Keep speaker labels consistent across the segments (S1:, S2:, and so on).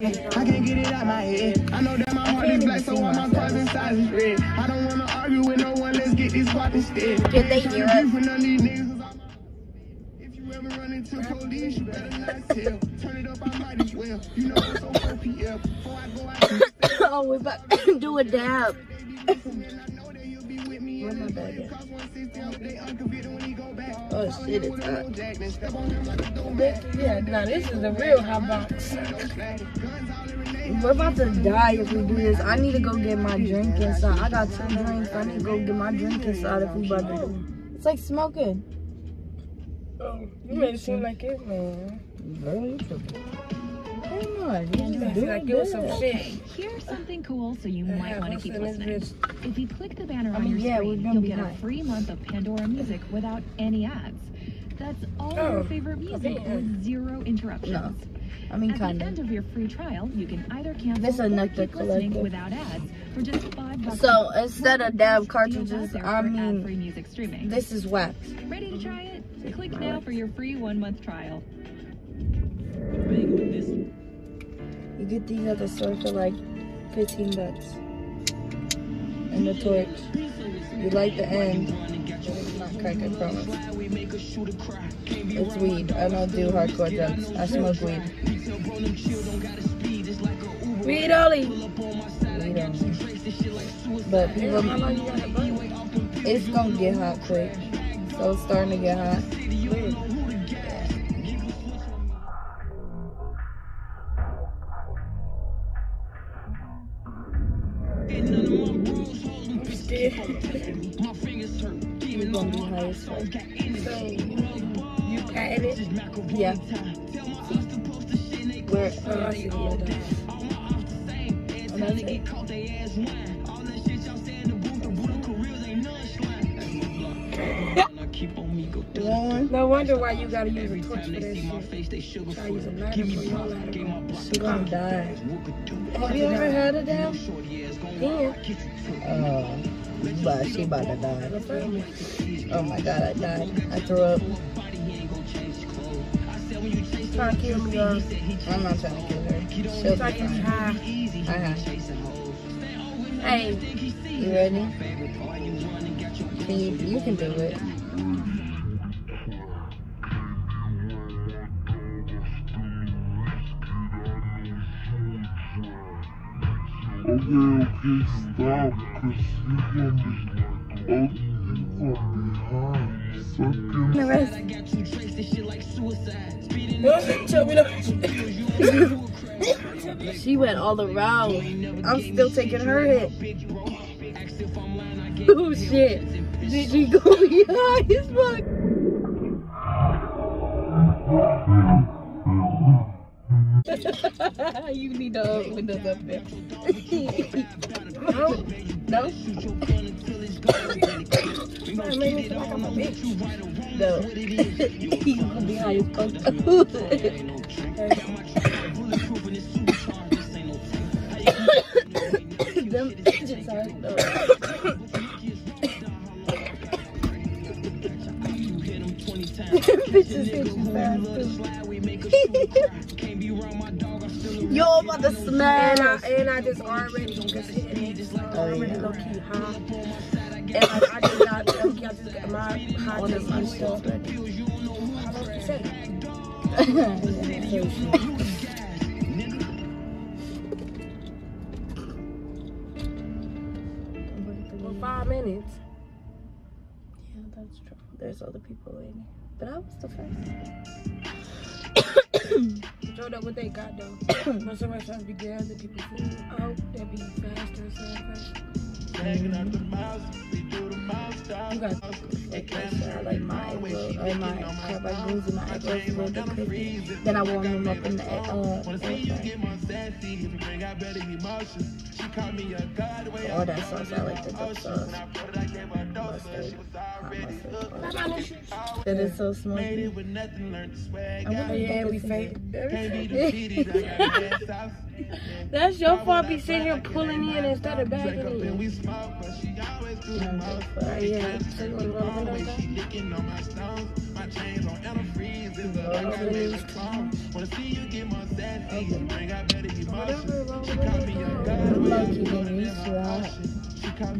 S1: I can't get it out my head. I know that my heart is black, so all my cards inside is red. I don't wanna argue with no one, let's get this squad instead.
S2: Can they hear us?
S1: If you ever run into police, you better not tell. Turn it up, I might as well. You know it's on 4 p.m. Before I go out,
S2: oh, we're about to do a dab.
S1: Where my bag at?
S2: Oh shit, it's hot.
S3: Yeah, now this is the real hot box.
S2: We're about to die if we do this. I need to go get my drink inside. I got two drinks. I need to go get my drink inside if we about to do. It's like smoking.
S3: Oh, you made it seem like it, man.
S2: You tripping.
S4: Here's something cool so you might want to keep listening.
S3: bitch?
S4: If you click the banner
S2: I
S4: on your
S2: yeah,
S4: screen, you'll get
S2: high.
S4: a free month of Pandora Music without any ads. That's all
S3: Oh,
S4: your favorite music
S3: okay.
S4: with zero interruptions.
S2: No, I mean,
S4: At
S2: kind
S4: the end of your free trial, you can either cancel
S2: This
S4: or
S2: Nectar
S4: keep listening
S2: Collective.
S4: without ads for just five bucks.
S2: So instead of dab cartridges, I
S4: for ad-free
S2: mean,
S4: music streaming.
S2: this is wax.
S4: Ready to try it? Click now for your free one-month trial.
S2: You get these at the store for like 15 bucks. And the torch. You light the end. It's crack, I promise. It's weed. I don't do hardcore drugs. I smoke weed.
S3: Weed.
S2: Weed only. But people, it's gonna get hot quick. So it's starting to get hot. Yeah. Where?
S3: Oh, I see the other.
S2: And that's it. One.
S3: No wonder why you gotta use a torch for that shit. To use a lighter for your lighter.
S2: She gonna die. Have you ever had a dab?
S3: Yeah.
S2: Oh, but she about to die. Oh my god, I died. I threw up.
S3: Trying to kill me, uh,
S2: I'm not trying to kill her. She'll
S3: trying
S2: be
S3: to get you
S2: fine.
S3: high.
S2: Uh-huh.
S3: Hey,
S2: You ready? Can you, you can do it.
S5: Okay, okay, stop, cause you gonna be, oh, you gonna be high.
S2: The. She went all around. I'm still taking her hit. Oh shit. Did she go be high as fuck? you need the uh, windows up there. no? No?
S3: Man, made me feel like I'm a bitch.
S2: No. you gonna be high as fuck. Them bitches are no. bitches hit you. Yo, I'm about to
S3: And I,
S2: smash.
S3: and I just already just hit it. Already low key high.
S2: That's true. There's other people waiting. But I was the first.
S3: Showed up what they got though. When somebody tries to be good other people's food, I hope they be faster and faster.
S2: You got like I said, I like my egg roll, or my carbide greens and my egg rolls a little bit crispy. Then I warm them up in the uh, air fryer. All that sauce, I like the duck sauce. Mustard, hot mustard. That is so smoky. I really
S3: yeah, we fake. That's your fault. Be sitting here pulling in instead of backing
S1: And
S3: in.
S1: we smoke, but she always cool the most.
S3: Right, yeah. So you wanna roll the windows
S1: She
S3: down?
S1: licking on my stones. My chains on antifreeze. It's a like a little clone. Wanna see you
S2: to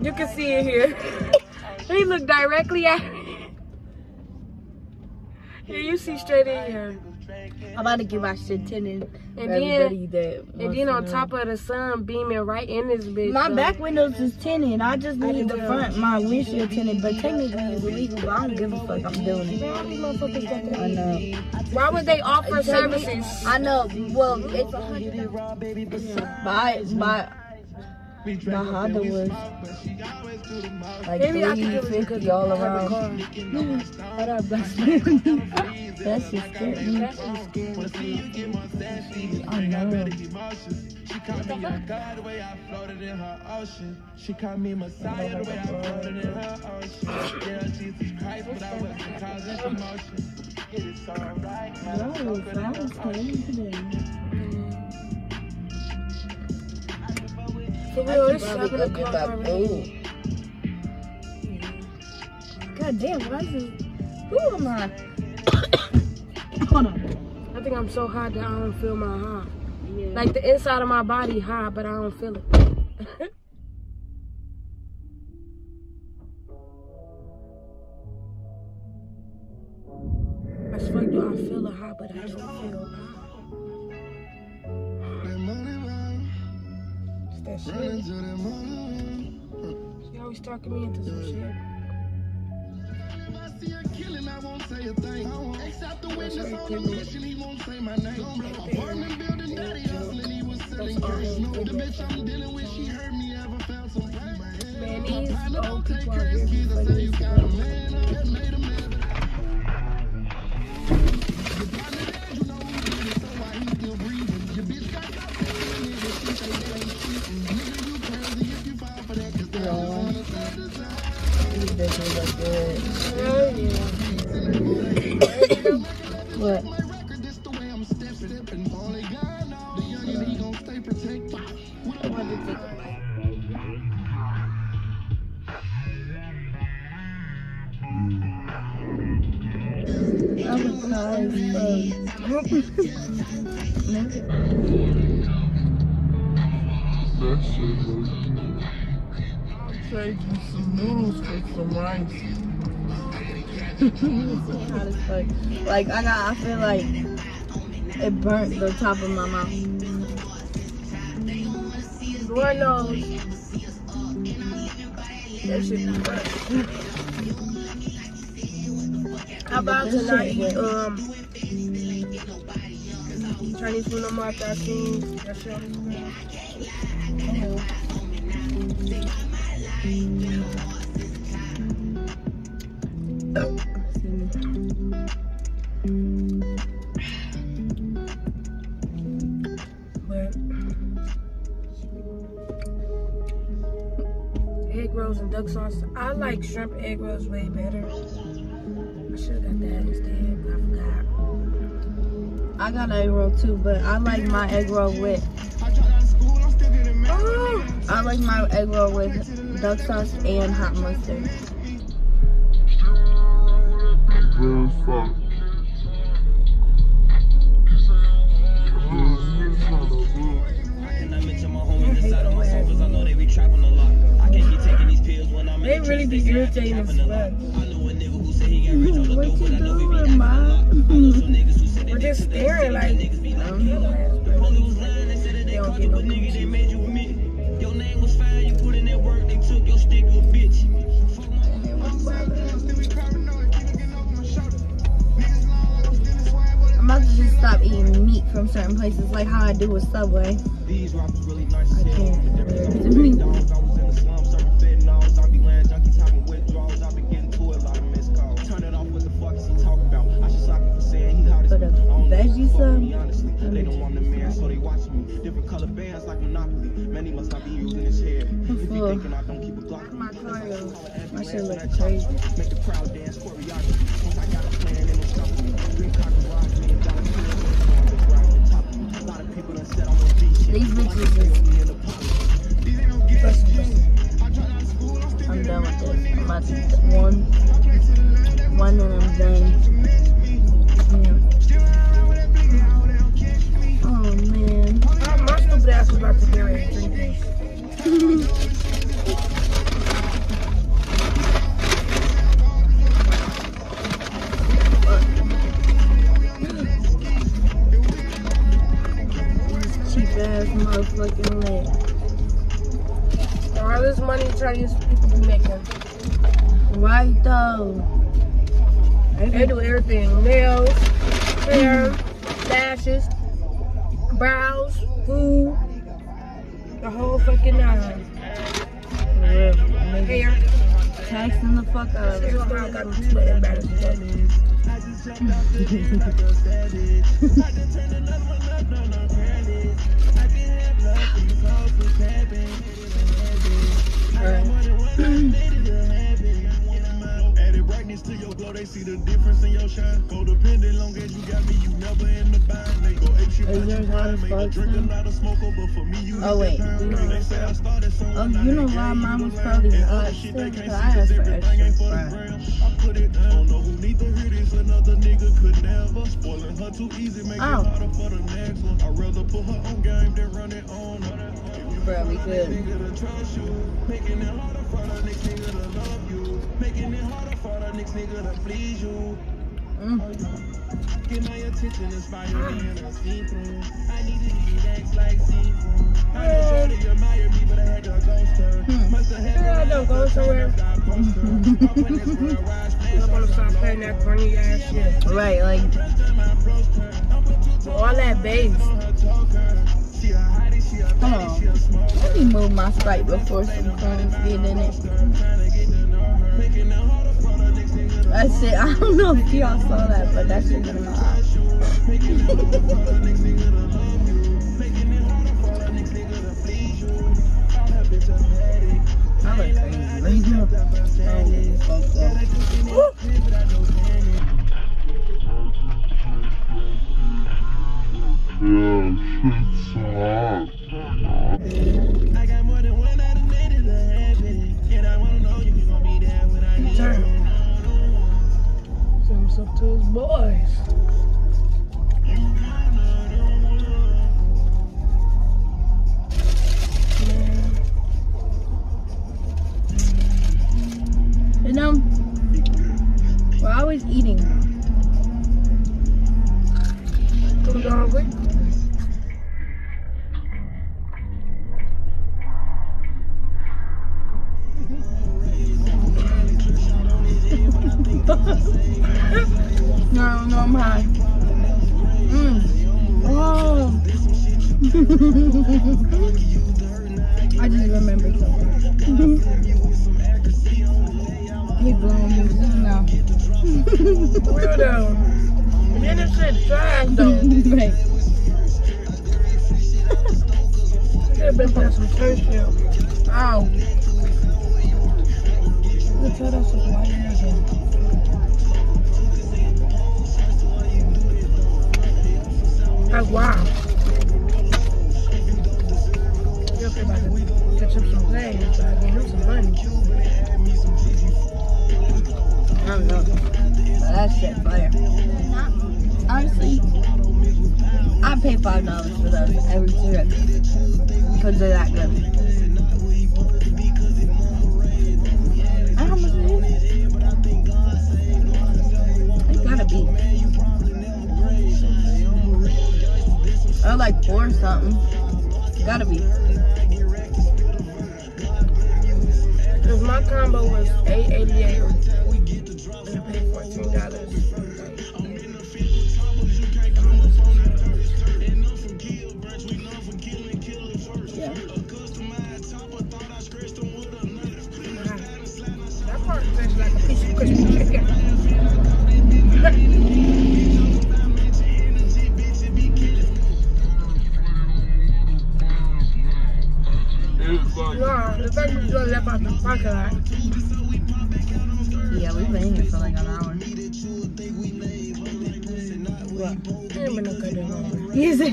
S3: You can see it here. he looked directly at me. Here, you see straight in here.
S2: I'm about to get my shit tinted.
S3: And
S2: for
S3: then-
S2: that
S3: And then on
S2: know.
S3: top of the sun beaming right in this bitch.
S2: My
S3: so-
S2: back windows is tinted. I just
S3: I
S2: need
S3: do
S2: the front, my windshield tinted. But technically it's illegal. But I don't give a fuck. I'm doing it.
S3: All these motherfuckers got that.
S2: I know.
S3: Why would they offer services?
S2: I know. Well, it's a hundred. My my my Honda was like
S3: Maybe I could
S2: three
S3: give it a good
S2: fifty all around. What up, best friend? That's just scared me.
S3: That's just scary.
S2: I know.
S1: She called me a god the way I floated in her ocean. She called me Messiah the way I floated in her ocean. Yeah, Jesus Christ, but I wasn't causing commotion. It is alright.
S2: No, flowers came today.
S3: For
S2: I
S3: real,
S2: should
S3: it's
S2: probably
S3: seven
S2: go get
S3: o'clock already.
S2: food. God damn, why is this? Who am I? Hold on.
S3: I think I'm so hot that I don't feel my high. Like the inside of my body high, but I don't feel it. I swear do I feel a high, but I don't feel high. That shit. She always talking me into some shit.
S1: I see her killing, I won't say a thing. Except the witness on the mission, he won't say my name. Apartment building, daddy hustling, he was selling crack. The bitch I'm dealing with, she heard me ever felt some pain.
S3: Man, these old people are really funny.
S5: That shit was Take you some noodles with some rice.
S2: Like I got, I feel like it burnt the top of my mouth.
S3: Lord knows. That shit be fun. How about tonight um Chinese food no more after I seen that shit on egg rolls and duck sauce. I like shrimp egg rolls way better. I got
S2: an egg roll too, but I like my egg roll with.
S3: Oh,
S2: I like my egg roll with duck sauce and hot mustard.
S5: Real fuck.
S6: And I mention my homies inside of my sofas. I know they be trapping a lot. I can't be taking these pills when I'm in
S3: they
S6: the
S3: really be irritating as fuck.
S6: I know a nigga who said he got rich on the
S2: What you
S6: I know he be
S2: doing,
S6: acting
S3: just staring like,
S6: like,
S3: um,
S6: kill him. The police was lying, they said that they
S3: don't get no
S6: but nigga, they
S3: coochie.
S6: made you admit. Your name was fine, you put in that work, they took your stick, you bitch.
S2: I'm about to just stop eating meat from certain places, like how I do with Subway.
S6: These rappers really nice
S2: I can't.
S6: awesome. Honestly, they don't want the man, so they watch me. Different color bands like Monopoly. Many must not be using his head. If
S2: you
S6: thinking I don't keep a Glock,
S2: my
S6: child.
S2: My shit look.
S6: Make the crowd dance choreography. I got a plan, me and Dollar
S2: Tree. A
S3: lot of people said I'm a beast.
S2: These bitches.
S3: They do everything. Nails, hair, lashes, brows, food. The whole fucking nine. Hair.
S2: Taxing the fuck out of it.
S3: is why
S1: Added brightness to your glow, they see the difference in your shine. Codependent, long as you got me, you never in the bind. They go ape shit
S2: Is
S1: about
S2: yours
S1: your
S2: hot as.
S1: Make a drink? I'm not a smoker, oh, but for me, you
S2: Oh, wait.
S1: They say I started somewhere,
S2: um,
S1: Oh,
S2: you know why
S1: gave me
S2: was
S1: the
S2: probably
S1: line. And
S2: hot
S1: other shit they can't
S2: 'Cause
S1: see
S2: for
S1: everything ain't for the gram. I put it down, know who need to hear this, another nigga could never. Spoiling her too easy, make it
S2: oh.
S1: harder for the next one. I'd rather put her on game than run it on her.
S2: Bro, we good.
S1: Nigga to trust you, making it harder for the nigga to love you, making it harder for the next nigga to please you.
S2: Mm.
S1: Get my attention, inspire me, and I see through. I need to be next like seafood. I know Shorty admire me, but I had to ghost her.
S2: Hmm.
S1: Must have had
S3: Yeah, go somewhere.
S1: God post her. Up in this world, rise,
S3: I'm gonna stop playing that corny ass shit.
S2: Right, like,
S3: All that bass.
S1: She a hottie, she a
S2: hold
S1: baddie, she a
S2: on. Let me move my sprite before some crumbs get in it. That's it. I don't know if y'all saw that, but that shit was hot. I look crazy right now. Fucked up.
S5: Yeah, shit's hot.
S3: Stuff to his boys.
S2: No, no, I'm high. Mm. Oh. I just remembered something. he blowing me now.
S3: Weirdo. Man, this shit trash though.
S2: right.
S3: Should have been putting some church shit.
S2: Ow.
S3: At us I
S2: would do it because they're that good. I. It's gotta be. I like four or something. Gotta be.
S3: Cause my combo was 888.
S2: Yeah, we've been here for like an hour.
S3: What? You ain't been no goddamn hour.
S2: You said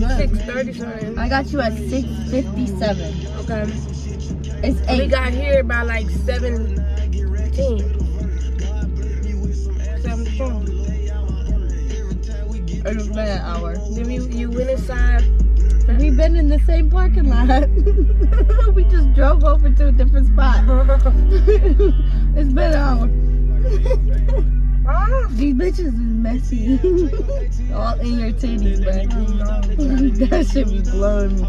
S3: 6.30
S2: I got you at 6.57.
S3: Okay.
S2: It's 8.
S3: We got here by like 17. It
S2: was been an hour.
S3: Then we, you went inside.
S2: We've been in the same parking lot. we just drove over to a different spot. it's been an hour.
S3: Huh?
S2: These bitches is messy. All in your titties, bro. that should be blowing me.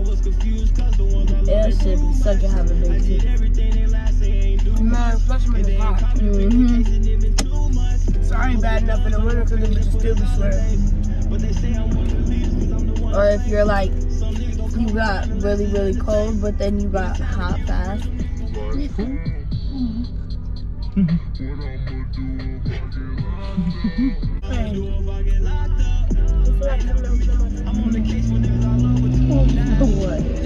S2: That should be a having big titties.
S3: Man, especially when it's hot.
S2: Mm-hmm.
S3: So I ain't bad enough in the winter because the bitches still be sweating.
S2: Or if you're like, you got really, really cold, but then you got hot fast.
S3: Oh, hey.